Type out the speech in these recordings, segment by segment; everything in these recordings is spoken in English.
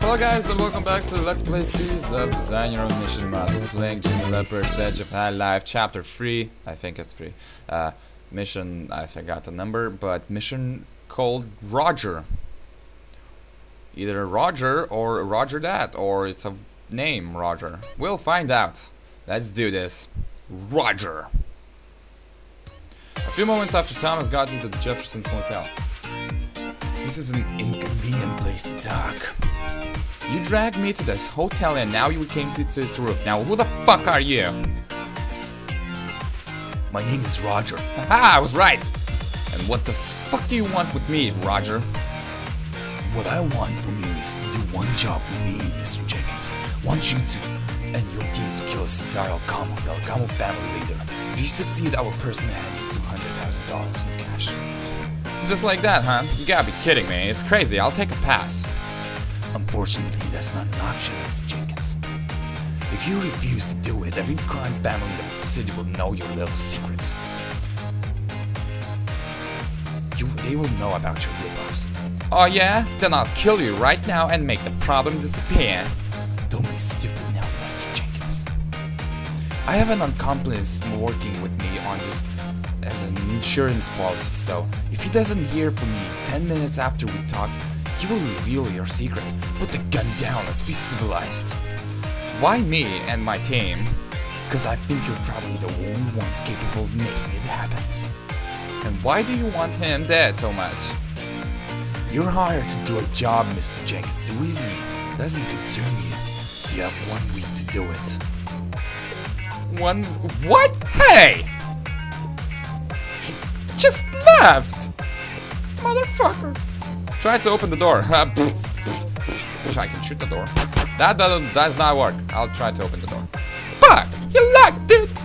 Hello guys and welcome back to the Let's Play series of Design Your Own Mission Model. Playing Jimmy Leppard's Edge of High Life Chapter 3. I think it's 3. Uh, mission, I forgot the number, but mission called Roger. Either Roger or Roger that, or it's a name Roger. We'll find out. Let's do this. Roger. A few moments after Thomas got to the Jefferson's motel. This is an inconvenient place to talk. You dragged me to this hotel and now you came to this roof. Now who the fuck are you? My name is Roger. Haha, I was right! And what the fuck do you want with me, Roger? What I want from you is to do one job for me, Mr. Jenkins. Want you to and your team to kill Cesar Alcamo, the Alcamo family leader. If you succeed, I will personally hand you $200,000 in cash. Just like that, huh? You gotta be kidding me. It's crazy. I'll take a pass. Unfortunately, that's not an option, Mr. Jenkins. If you refuse to do it, every crime family in the city will know your little secret. You, they will know about your ripoffs. Oh yeah? Then I'll kill you right now and make the problem disappear. Don't be stupid now, Mr. Jenkins. I have an accomplice working with me on this as an insurance policy, so if he doesn't hear from me 10 minutes after we talked, he will reveal your secret. Put the gun down, let's be civilized. Why me and my team? Because I think you're probably the only ones capable of making it happen. And why do you want him dead so much? You're hired to do a job, Mr. Jenkins. The reasoning doesn't concern you. You have one week to do it. One. What? Hey! Just left! Motherfucker! Try to open the door. Ah, I can shoot the door. That doesn't does not work. I'll try to open the door. Fuck! You locked it!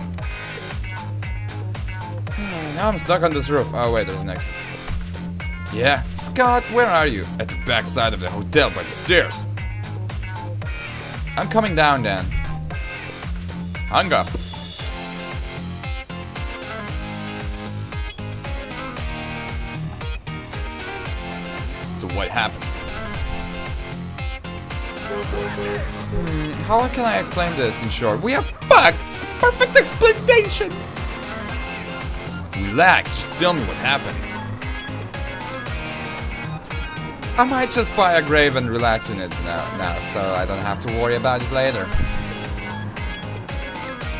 now I'm stuck on this roof. Oh wait, there's an exit. Yeah, Scott, where are you? At the back side of the hotel by the stairs. I'm coming down then. Hung up. So what happened? Hmm, how can I explain this in short? We are fucked! Perfect explanation! Relax, just tell me what happened. I might just buy a grave and relax in it now, now, so I don't have to worry about it later.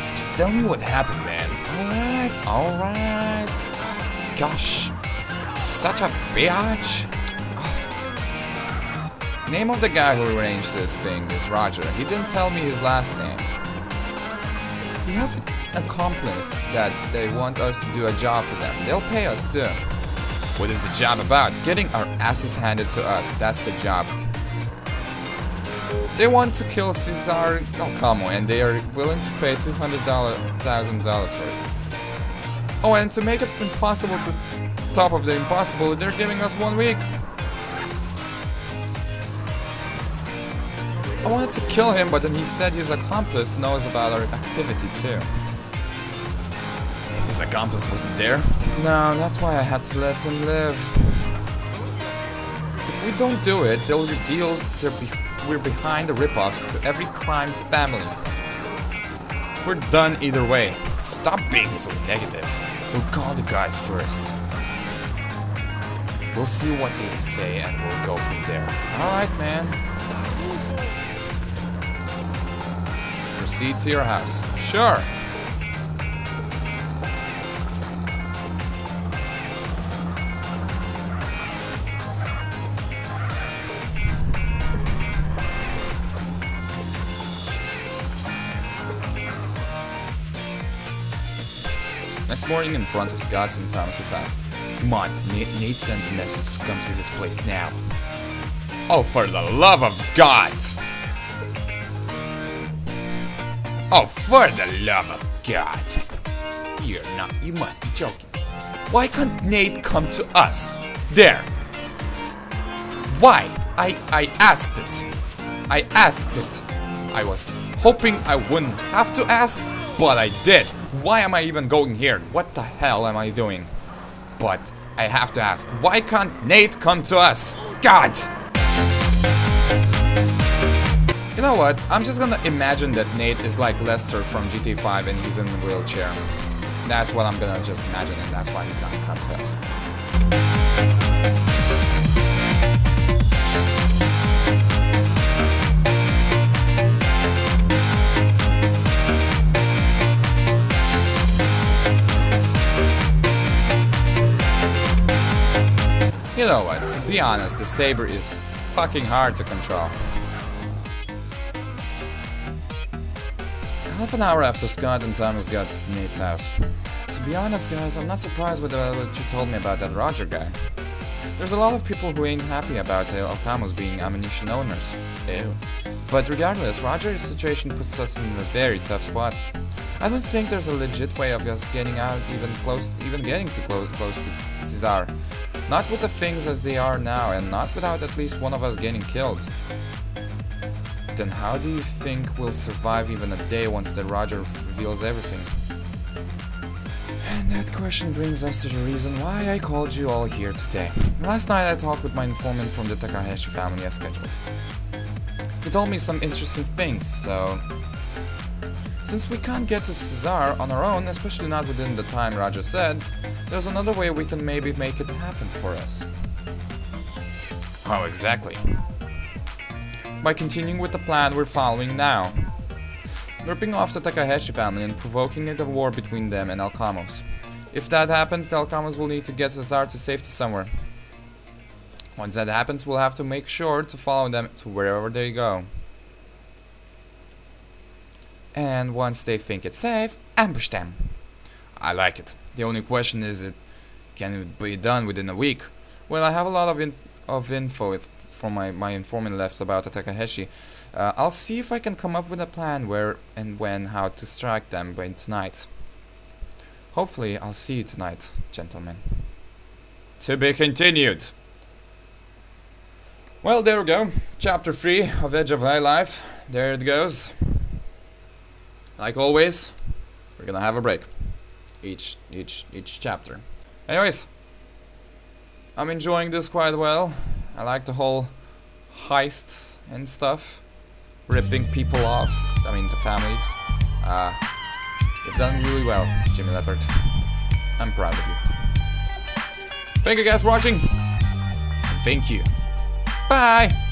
Just tell me what happened, man. Alright, alright. Gosh, such a bitch. Name of the guy who arranged this thing is Roger. He didn't tell me his last name. He has an accomplice that they want us to do a job for them. They'll pay us too. What is the job about? Getting our asses handed to us. That's the job. They want to kill Cesar Alcamo and they are willing to pay $200,000 for it. Oh, and to make it impossible to top of the impossible, they're giving us one week. I wanted to kill him, but then he said his accomplice knows about our activity too. His accomplice wasn't there? No, that's why I had to let him live. If we don't do it, they'll reveal be we're behind the ripoffs to every crime family. We're done either way. Stop being so negative. We'll call the guys first. We'll see what they say and we'll go from there. Alright, man. Proceed to your house. Sure. Next morning in front of Scott's and Thomas's house. Come on, Nate, Nate sent a message to come to this place now. Oh, for the love of God! Oh, for the love of God! You're not, you must be joking. Why can't Nate come to us? There! Why? I, I asked it. I asked it. I was hoping I wouldn't have to ask, but I did. Why am I even going here? What the hell am I doing? But I have to ask, why can't Nate come to us? God! You know what? I'm just gonna imagine that Nate is like Lester from GTA 5 and he's in a wheelchair. That's what I'm gonna just imagine and that's why he can't come to us. You know what, to be honest, the Sabre is fucking hard to control. Half an hour after Scott and Thomas got to Nate's house. To be honest, guys, I'm not surprised with uh, what you told me about that Roger guy. There's a lot of people who ain't happy about uh, Alcamos being ammunition owners. Ew. But regardless, Roger's situation puts us in a very tough spot. I don't think there's a legit way of us getting out even close, even getting too close, close to Cesar. Not with the things as they are now, and not without at least one of us getting killed. Then how do you think we'll survive even a day once the Roger reveals everything? And that question brings us to the reason why I called you all here today. Last night I talked with my informant from the Takahashi family as scheduled. He told me some interesting things, so... Since we can't get to Cesar on our own, especially not within the time Roger said, there's another way we can maybe make it happen for us. How exactly? By continuing with the plan we're following now. Ripping off the Takahashi family and provoking a war between them and Alcamos. If that happens, the Alcamos will need to get Cesar to safety somewhere. Once that happens, we'll have to make sure to follow them to wherever they go. And once they think it's safe, ambush them. I like it. The only question is, it can it be done within a week? Well, I have a lot of in of info from my, my informant left about Takahashi. Uh, I'll see if I can come up with a plan where and when how to strike them by tonight. Hopefully, I'll see you tonight, gentlemen. To be continued. Well, there we go. Chapter 3 of Edge of High Life. There it goes. Like always, we're gonna have a break. Each, each, each chapter. Anyways, I'm enjoying this quite well. I like the whole heists and stuff. Ripping people off, I mean the families. Uh, you've done really well, Jimmy Leppard. I'm proud of you. Thank you guys for watching. Thank you. Bye!